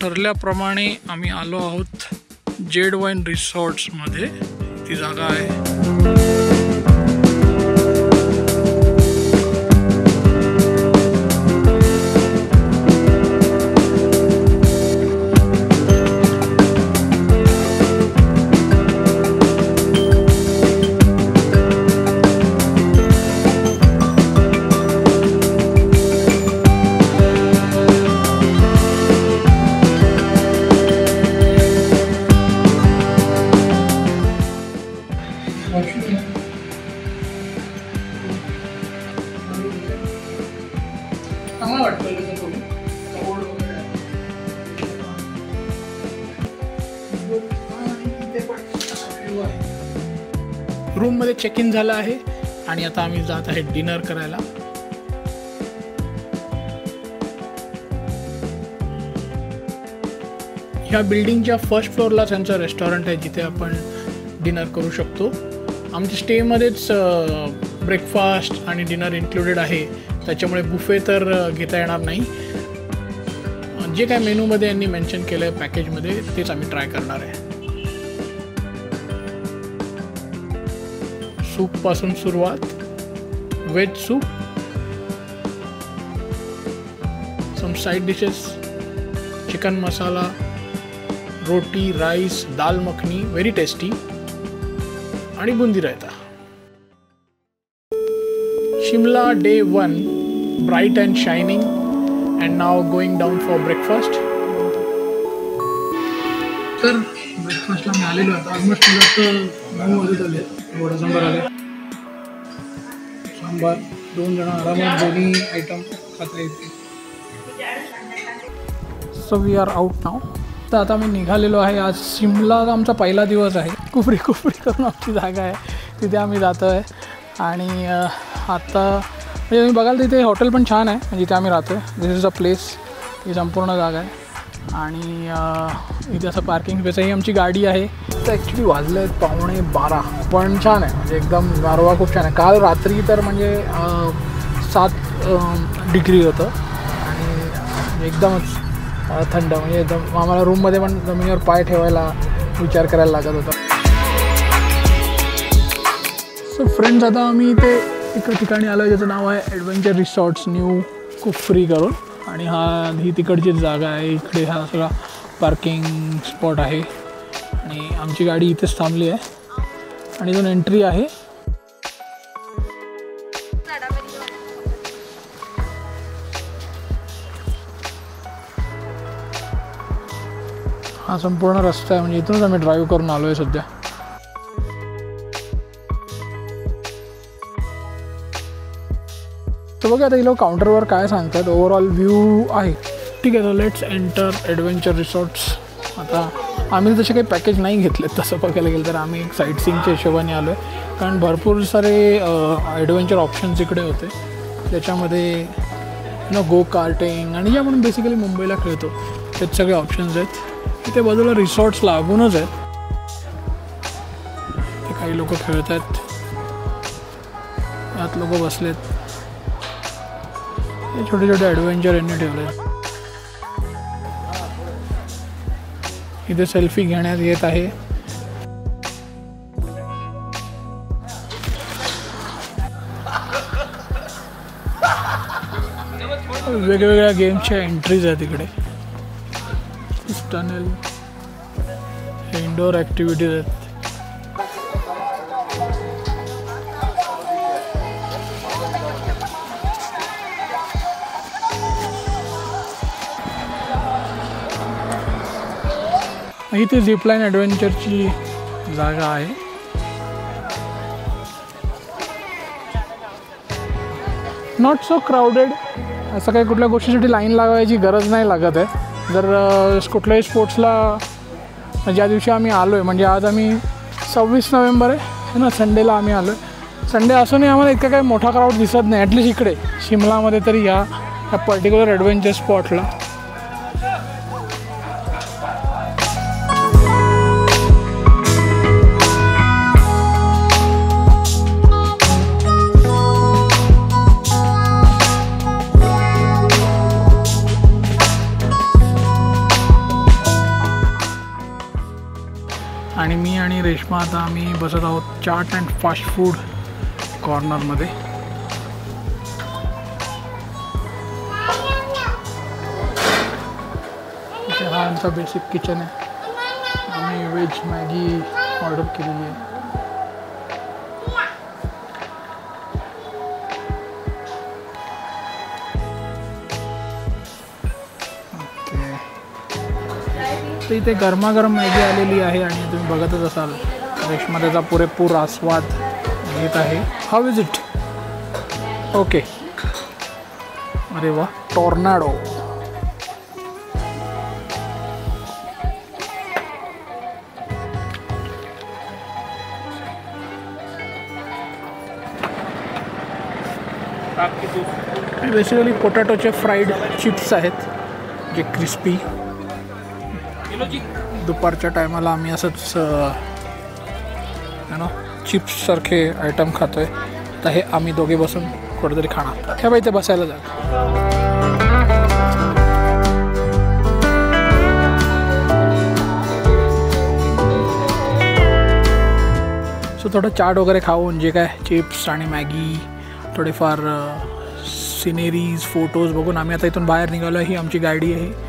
ठरल्याप्रमाणे आम्ही आलो आहोत जेड वाईन रिसॉर्ट्समध्ये. ती जागा आहे. चांगला वाटतं रूममध्ये चेक इन झालं आहे आणि आता आम्ही जात आहे डिनर करायला. ह्या बिल्डिंगच्या फर्स्ट फ्लोअरला त्यांचं रेस्टॉरंट आहे जिथे आपण डिनर करू शकतो. आमच्या स्टेमध्येच ब्रेकफास्ट आणि डिनर इन्क्लुडेड आहे. त्याच्यामुळे बुफे तर घेता येणार नाही. जे काय मेनूमध्ये यांनी मेन्शन केलं आहे पॅकेजमध्ये तेच आम्ही ट्राय करणार आहे. सूपपासून सुरुवात. Veg soup some side dishes chicken masala roti rice dal makhani very tasty आणि boondi raita. Shimla day one bright and shining and now going down for breakfast तर ब्रेकफास्टला मी आलेलो आता ऑलमोस्ट मला तर नऊ वाजत आले वडा सांबार आले. सांबार दोन जण आरामात दोन्ही आयटम खाता येतील so we are out now तर आता मी निघालेलो आहे. आज शिमला आमचा पहिला दिवस आहे. कुफरी कुफरी करून आमची जागा आहे. तिथे आम्ही जातो आहे आणि आत्ता आता म्हणजे तुम्ही बघाल तिथे हॉटेल पण छान आहे. म्हणजे जिथे आम्ही राहतो आहे दिस इज अ प्लेस ही संपूर्ण जागा आहे. आणि इथे असं पार्किंग स्पेस आहे ही आमची गाडी आहे. तर ॲक्च्युली वाजले आहेत पावणे बारा. पण छान आहे. म्हणजे एकदम गारवा खूप छान आहे. काल रात्री तर म्हणजे सात डिग्री होतं. आणि म्हणजे एकदमच थंड. म्हणजे एकदम आम्हाला रूममध्ये पण जमिनीवर पाय ठेवायला विचार करायला लागत होता. सो फ्रेंड्स आता आम्ही ते एका ठिकाणी आलो आहे ज्याचं नाव आहे ॲडव्हेंचर रिसॉर्ट्स न्यू कुफ्री करून. आणि हा ही तिकडची जागा आहे. इकडे हा सगळा पार्किंग स्पॉट आहे. आणि आमची गाडी इथेच थांबली आहे. आणि इथून एंट्री आहे. हा संपूर्ण रस्ता आहे. म्हणजे इथूनच आम्ही ड्राईव्ह करून आलो आहे सध्या. तर बघा आता ही लोक काउंटरवर काय सांगतात. ओव्हरऑल व्ह्यू आहे. ठीक आहे तर लेट्स एंटर ॲडव्हेंचर रिसॉर्ट्स आता आम्ही तसे काही पॅकेज नाही घेतले तसं बघायला गेलं तर. आम्ही एक साईट सीनच्या हिशोबाने आलो आहे कारण भरपूर सारे ॲडव्हेंचर ऑप्शन्स इकडे होते. त्याच्यामध्ये न गो कार्टिंग आणि जे आपण बेसिकली मुंबईला खेळतो त्यात सगळे ऑप्शन्स आहेत. तिथे बाजूला रिसॉर्ट्स लागूनच आहेत. ते काही लोक खेळत आहेत यात लोक बसलेत. छोटे छोटे ॲडव्हेंचर यांनी ठेवले इथे सेल्फी घेण्यात येत आहे। वेगवेगळ्या गेमच्या एंट्रीज आहेत इकडे। टनेल इंडोर ॲक्टिव्हिटीज आहेत। इथे झिपलाईन ॲडव्हेंचरची जागा आहे. नॉट सो क्राऊडेड असं काही कुठल्या गोष्टीसाठी लाईन लावायची गरज नाही लागत आहे. जर कुठल्याही स्पोर्ट्सला म्हणजे ज्या दिवशी आम्ही आलो आहे म्हणजे आज आम्ही सव्वीस नोव्हेंबर आहे ना? संडेला आम्ही आलो आहे संडे असूनही आम्हाला इतका काही मोठा क्राऊड दिसत नाही ॲटलीस्ट इकडे. शिमलामध्ये तरी या ह्या पर्टिक्युलर ॲडव्हेंचर स्पॉटला मग आता आम्ही बसत आहोत चाट अँड फास्ट फूड कॉर्नरमध्ये. इथे हा आमचा बेसिक किचन आहे. आम्ही व्हेज मॅगी ऑर्डर केलेली आहे. ओके तर इथे गरमागरम मॅगी आलेली आहे आणि तुम्ही बघतच असाल. रेशमा त्याचा पुरेपूर आस्वाद घेत आहे. हाव इज इट ओके अरे वा टॉर्नाडो बेसिकली पोटॅटोचे फ्राईड चिप्स आहेत जे क्रिस्पी दुपारच्या टायमाला आम्ही असंच ना? चिप्ससारखे आयटम खातोय. तर हे आम्ही दोघे बसून कुठेतरी खाणार. हे बाई ते बसायला जा. सो थोडं चाट वगैरे खाऊन जे काय चिप्स आणि मॅगी थोडेफार सिनेरीज फोटोज बघून आम्ही आता इथून बाहेर निघालो ही आमची गाडी आहे.